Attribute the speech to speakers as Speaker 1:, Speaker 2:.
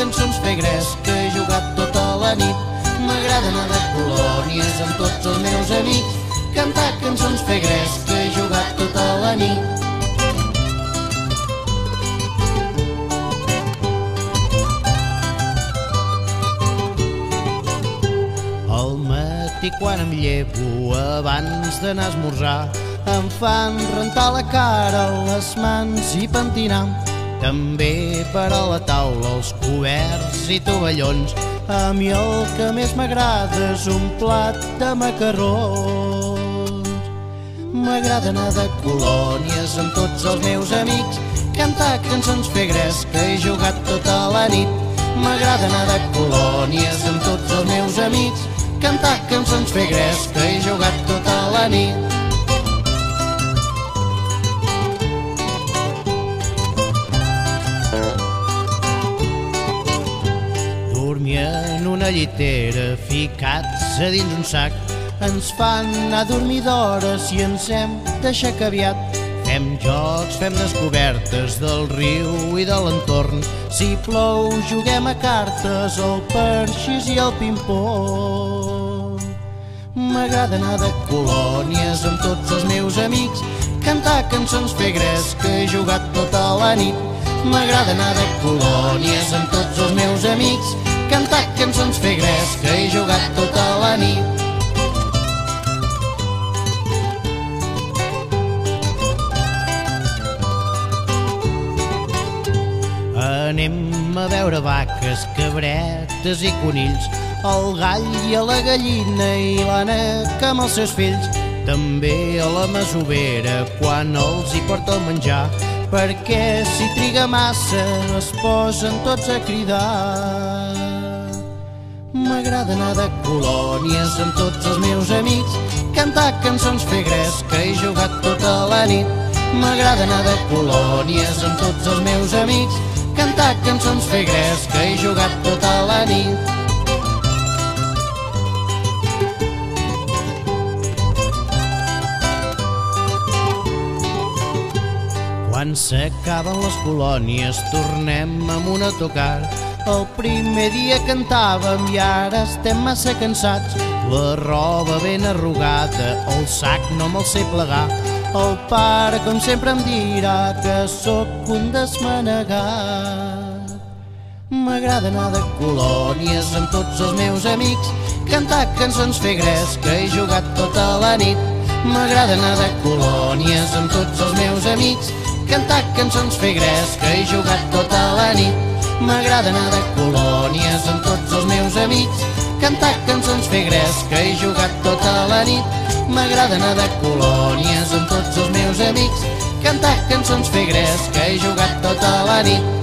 Speaker 1: cançons fer gres que he jugat tota la nit. M'agrada anar de colònies amb tots els meus amics, cantar cançons fer gres que he jugat tota la nit. Matí quan em llevo abans d'anar a esmorzar em fan rentar la cara, les mans i pentinar. També per a la taula els coberts i tovallons. A mi el que més m'agrada és un plat de macarrons. M'agrada anar de colònies amb tots els meus amics, cantar cançons fer gres que he jugat tota la nit. M'agrada anar de colònies amb tots els meus amics, cantar cançons fer gres que he jugat tota la nit. En una llitera ficats a dins un sac ens fan anar a dormir d'hores i ens hem d'aixecar aviat. Fem jocs, fem descobertes del riu i de l'entorn. Si plou, juguem a cartes, al perxis i al ping-pong. M'agrada anar de colònies amb tots els meus amics, cantar cançons fer gres que he jugat tota la nit. M'agrada anar de colònies amb tots cançons fer gres que he jugat tota la nit. Anem a veure vaques, cabretes i conills, el gall i a la gallina i l'ànec amb els seus fills, també a la masovera quan els hi porta el menjar, perquè si triga massa es posen tots a cridar. M'agrada anar de colònies amb tots els meus amics, cantar cançons fer gres que he jugat tota la nit. M'agrada anar de colònies amb tots els meus amics, cantar cançons fer gres que he jugat tota la nit. Quan s'acaben les colònies tornem amunt a tocar. El primer dia cantàvem i ara estem massa cansats. La roba ben arrugada, el sac no me'l sé plegar. El pare, com sempre, em dirà que sóc un desmanegat. M'agrada anar de colònies amb tots els meus amics, cantar cançons fer gres que he jugat tota la nit. M'agrada anar de colònies amb tots els meus amics, cantar cançons fer gres que he jugat tota la nit. M'agrada anar de colònies amb tots els meus amics, cantar cançons fer gres que he jugat tota la nit. M'agrada anar de colònies amb tots els meus amics, cantar cançons fer gres que he jugat tota la nit.